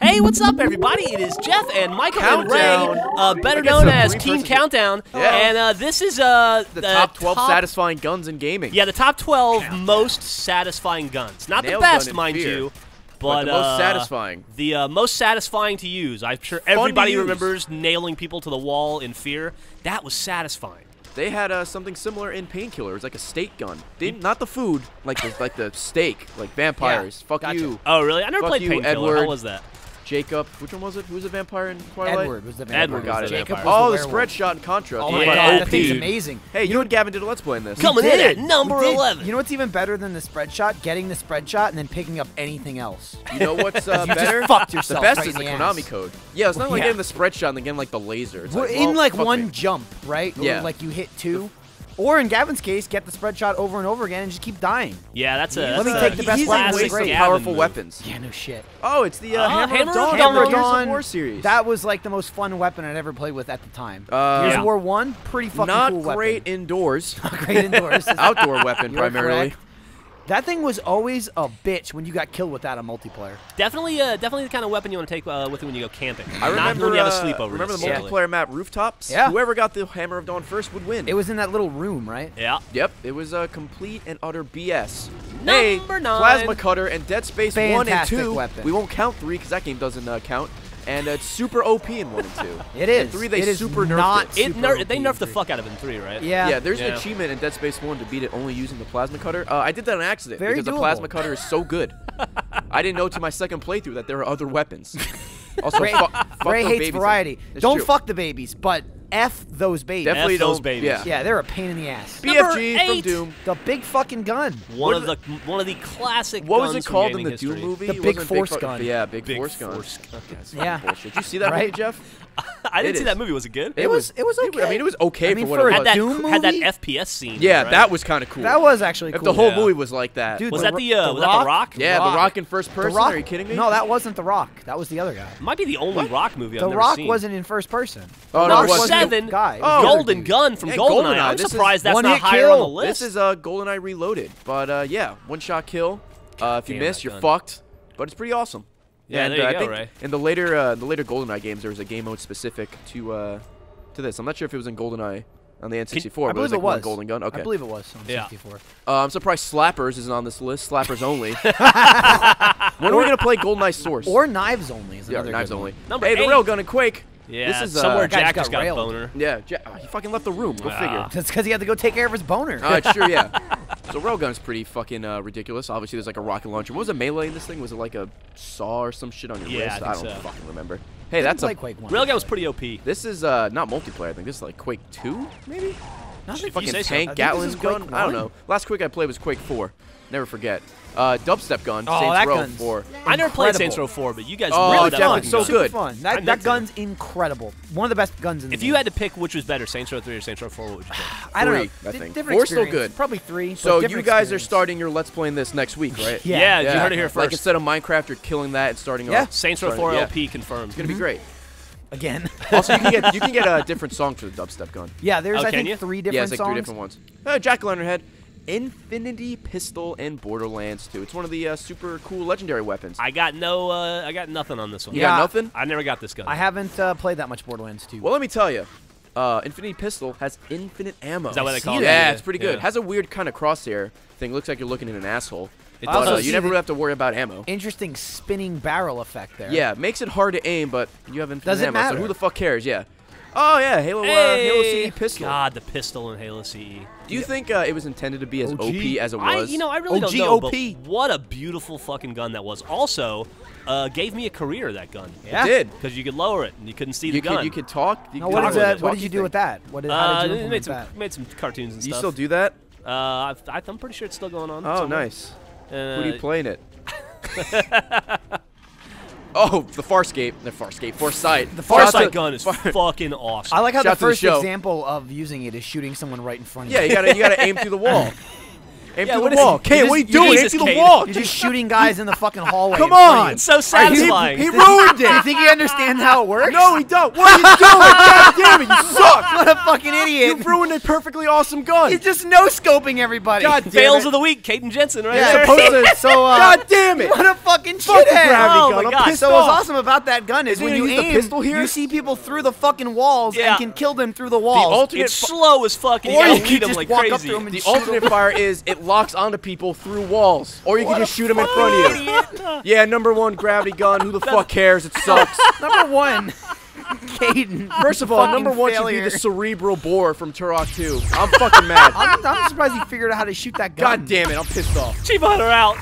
Hey, what's up, everybody? It is Geoff and Michael and Ray, Countdown. uh, better known as Team. Countdown. Yeah. And uh, this is uh, The top 12 satisfying guns in gaming. Yeah, the top 12 most satisfying guns. Not Nail the best, mind fear, you, but but, the most uh, satisfying. The uh, most satisfying to use. I'm sure Fun everybody remembers nailing people to the wall in fear. That was satisfying. They had uh, something similar in Painkiller. It was like a stake gun. They, not the food, like the, like the stake, like vampires. Fuck gotcha. you, Oh, really? I never Fuck played you, Painkiller. How was that? Jacob. Which one was it? Who was a vampire in Twilight? Edward was the vampire. Edward Got it. the Jacob was Oh, the the spread shot in Contra. Oh my Yeah. god, that OP. thing's amazing. Hey, you know what Gavin did a Let's Play in this. Coming We in did. at number We 11. You know what's even better than the spread shot? Getting the spread shot and then picking up anything else. You know what's uh, You just better? fucked the yourself best right is in the the Konami ass. code. Yeah, it's not like Yeah. getting the spread shot and then getting like the laser. It's Well, like, in well, like one me. jump, right? Or, Yeah. like you hit two. Or in Gavin's case, get the spread shot over and over again and just keep dying. Yeah, that's a. Let me a take the best He's weapon in with waste of great. Gavin powerful move. weapons. Yeah, no shit. Oh, it's the uh, Uh, Hammer, Hammer- of Dawn. Hammer of Dawn. War series. That was like the most fun weapon I'd ever played with at the time. Uh, Gears Yeah. of War 1, pretty fucking not cool great weapon. indoors. great indoors. Outdoor weapon primarily. correct. That thing was always a bitch when you got killed with that on multiplayer. Definitely, uh, definitely the kind of weapon you want to take uh, with you when you go camping. I remember. Not when you have a uh, sleepover. remember the necessarily. multiplayer map rooftops? Yeah. Whoever got the Hammer of Dawn first would win. It was in that little room, right? Yeah. Yep, it was a complete and utter BS. Number hey, nine. Plasma Cutter and Dead Space 1 and Fantastic 2. weapon. We won't count 3 because that game doesn't uh, count. And uh, it's super OP in 1 and 2. It is. And 3, they It is super nerfed not it. It Super ner- they in nerfed the fuck out of it in three, right? Yeah. Yeah, there's Yeah. an achievement in Dead Space 1 to beat it only using the Plasma Cutter. Uh, I did that on accident Very because the. Plasma Cutter is so good. I didn't know to my second playthrough that there are other weapons. Also, Ray, fu- fuck Ray hates variety. Don't true. fuck the babies, but F those babies. Definitely F those don't- babies. Yeah. Yeah, they're a pain in the ass. Number BFG from eight. Doom. The big fucking gun. One What of the one of the classic. What was guns it from called in gaming the history. Doom movie? The It Big wasn't Force Fu- gun. Yeah, Big, Big Force gun. Force gun. Yeah, it's Yeah. fucking bullshit. Did you see that Right? movie, Geoff? I didn't It see is. that movie. Was it good? It was- it was okay. I mean, it was okay I mean, for what for it was. had that Doom had that? FPS scene. yeah, right? that was kind of cool. That was actually If cool. the whole Yeah. movie was like that. Dude, Was the that the Ro- uh, was that the Rock? yeah, Rock. The Rock in first person. Rock. Are you kidding me? No, that wasn't The Rock. That was the other guy. Might be the only Rock movie I've The never Rock seen. wasn't in first person. Oh, no, The Rock it wasn't. wasn't the seven, guy. Oh. Golden. Gun from Yeah, GoldenEye. GoldenEye. I'm surprised that's not higher on the list. This is uh, GoldenEye Reloaded. But uh, yeah, one shot kill. Uh, if you miss, you're fucked. But it's pretty awesome. Yeah, and, there you uh, I go, think Ray. In the later, uh, the later GoldenEye games, there was a game mode specific to uh, to this. I'm not sure if it was in GoldenEye on the N64, I but it believe was it like one was. Golden Gun. Okay. I believe it was on Yeah. 64. Uh, I'm surprised Slappers isn't on this list. Slappers only. when are we gonna play GoldenEye Source? Or Knives Only is yeah, another knives good only. one. Number hey, the eight. railgun and Quake. yeah, this is, uh, somewhere Jack just just got got railed. boner. Yeah, Ja- oh, he fucking left the room. Go Ah. figure. That's because he had to go take care of his boner. Oh, it's true, yeah. So railgun's pretty fucking uh, ridiculous. Obviously, there's like a rocket launcher. What was a melee in this thing? Was it like a saw or some shit on your Yeah, I wrist? think don't so. fucking remember. Hey, Didn't that's play a. Quake 1. Railgun was pretty OP. This is uh, not multiplayer. I think this is like Quake 2, maybe. Not If you Fucking say so. tank I Gatlin's is Quake gun. I don't know. Last Quake I played was Quake 4. Never forget. Uh, dubstep gun. Oh, Saints that Row gun's 4. I never played Saints Row 4, but you guys Oh, really Geoff, that it's so gun. Super good. fun. That, that to. gun's incredible. One of the best guns in the If game. you had to pick which was better, Saints Row 3 or Saints Row 4, what would you pick? I don't Three, know. I think. Different Four's still experience. good. Probably three. but So you different guys are starting your Let's Playing this next week, right? Yeah. Yeah, you heard it here first. Like instead of Minecraft, you're killing that and starting Yeah. off. Saints Row 4. LP confirmed. It's gonna be great. Again. Also, you can get you can get a different song for the dubstep gun. yeah, there's Oh, I think you? three yeah, different it's like songs. three different ones. Uh, Jack Head, Infinity Pistol, and Borderlands 2. It's one of the uh, super cool legendary weapons. I got no, uh, I got nothing on this one. you got Yeah. nothing? I never got this gun. I haven't uh, played that much Borderlands 2. Well, let me tell you. Uh, Infinity Pistol has infinite ammo. Is that what they call it? Yeah, it's pretty good. Yeah. Has a weird kind of crosshair thing. Looks like you're looking at an asshole. It But also uh, you never have to worry about ammo. Interesting spinning barrel effect there. Yeah, makes it hard to aim, but you have infinite Does it ammo. So matter? who the fuck cares? Yeah. Oh yeah, Halo, uh, Halo Hey! CE pistol. God, the pistol in Halo CE. Do you think uh, it was intended to be as OG. OP as it I, was? you know, I really OG don't know, but what a beautiful fucking gun that was. Also, uh, gave me a career that gun. Yeah. it did. Because you could lower it and you couldn't see the You gun. could you could talk. You Now, could what, talk is that, what did you thing. do with that? What did, how uh, did you made implement some that? made some cartoons and You stuff. still do that? Uh, I've, I'm pretty sure it's still going on. Oh, somewhere. nice. Uh, Who are you playing it? oh, the Farscape. The Farscape. Foresight. The Farsight Shout out to- gun is Far- fucking awesome. I like how Shout the to the first example of using it is shooting someone right in front of Yeah, you. you gotta you gotta aim through the wall. Aim Yeah, through the wall. You what are you doing? Aim through the wall. You're just shooting guys in the fucking hallway. Come in front of on. It's so satisfying. He, he ruined it. Do you think he understands how it works? no, he don't. What are you doing? God damn it, you suck. What a fucking idiot. You ruined a perfectly awesome gun. He's just no scoping everybody. God damn Fails it. of the week, Caden Jensen, right Yeah, there. supposed to- so uh, God damn it. what a fucking Fuck the shithead. gravity Oh gun. I'm God. pissed So what's awesome about that gun is Is when you the aim, pistol here? you see people through the fucking walls Yeah. and can kill them through the The walls. alternate It's slow as fuck, you Or you them just like walk up crazy. to 'em and the alternate fire is it locks onto people through walls, or you can just shoot them in front of you. Yeah, number one gravity gun. Who the fuck cares? It sucks. Number one, Caden. First of all, number one should be the cerebral bore from Turok 2. I'm fucking mad. I'm, I'm surprised he figured out how to shoot that gun. God damn it, I'm pissed off. Chief Hunter out.